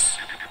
Yes.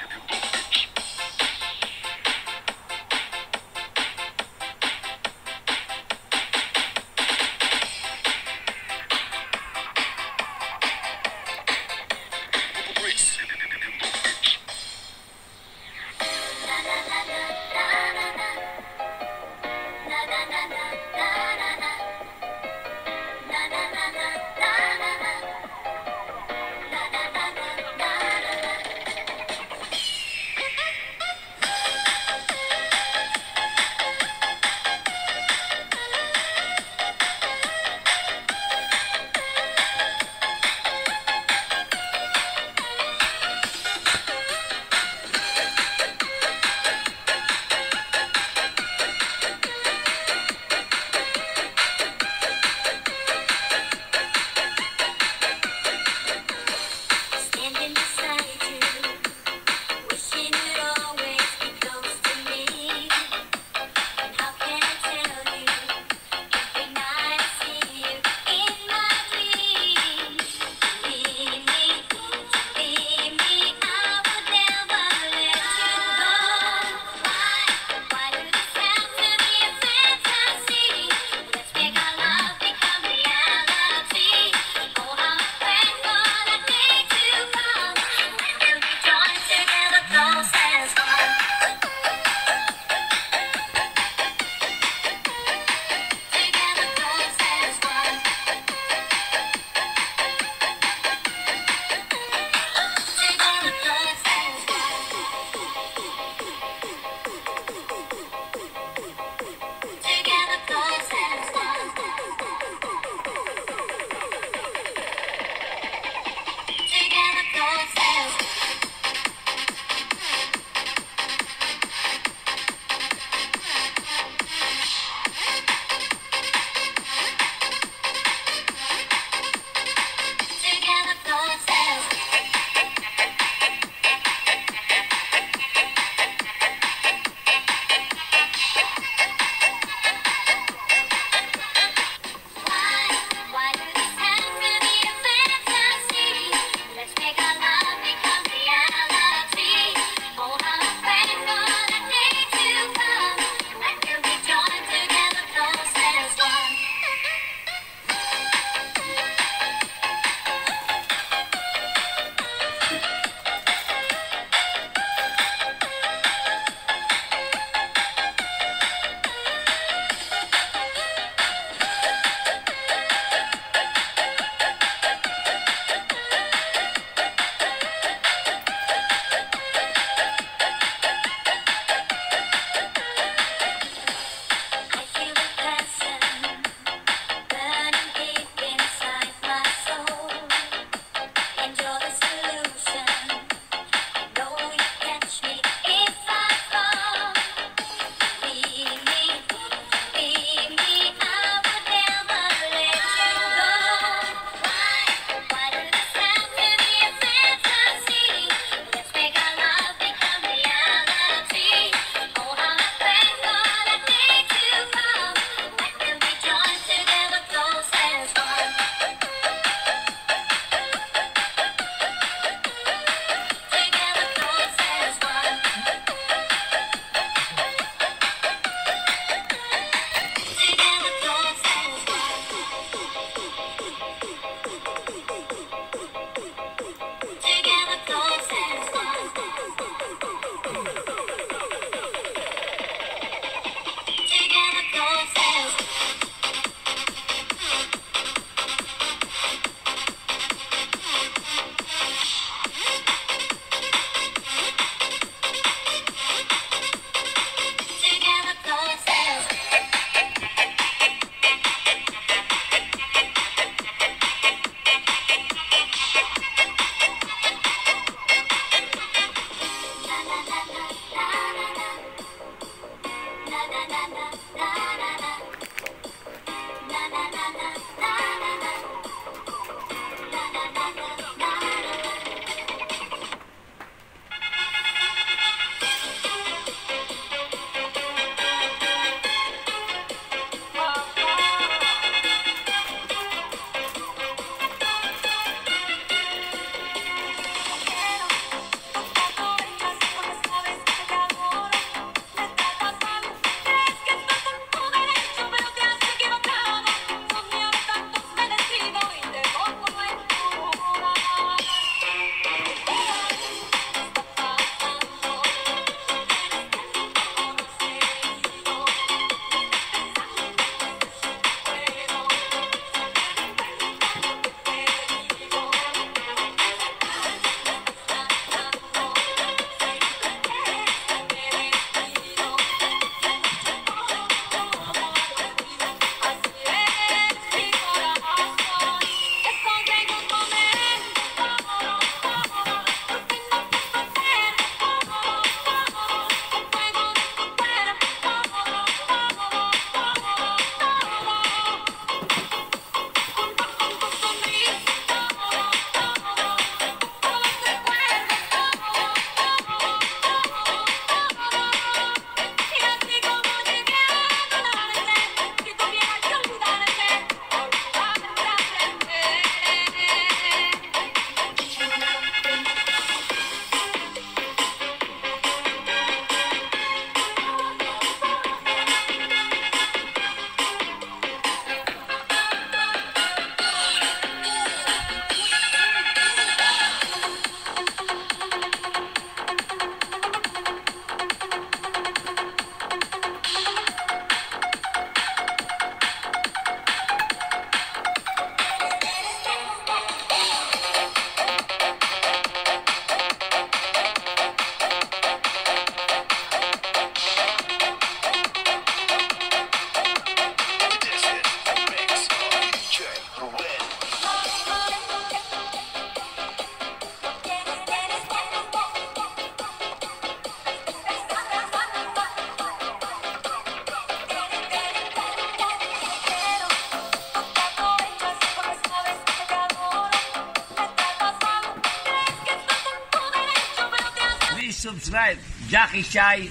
Subscribe. Jackie Shai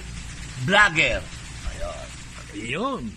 Vlogger. Yun.